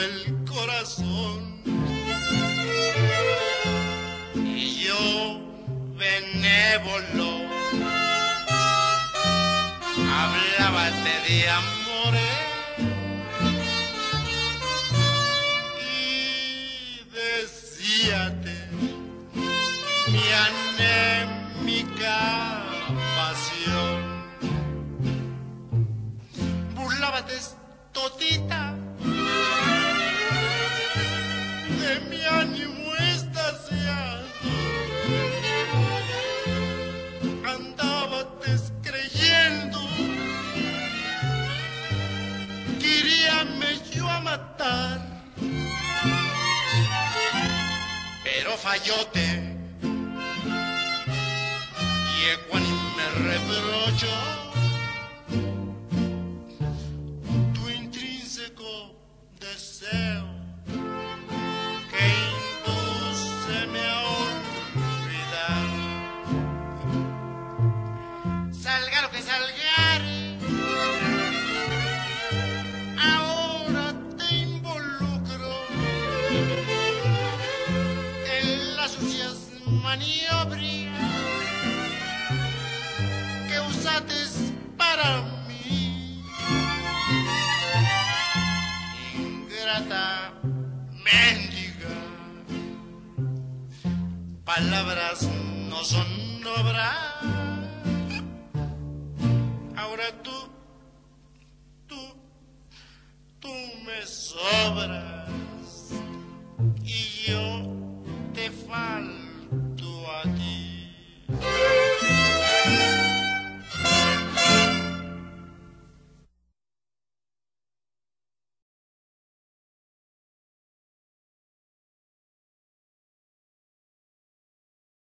el corazón. Y yo, benévolo, hablábate de amores eh, y decíate mi anémica pasión. Burlábate totita pero fallote. Y Ecuani me reprochó tu intrínseco deseo que indúceme a olvidar. Salga lo que salgare, gracias maniobra que usates para mí. Ingrata, mendiga, palabras no son obras. Ahora tú, tú, tú me sobras.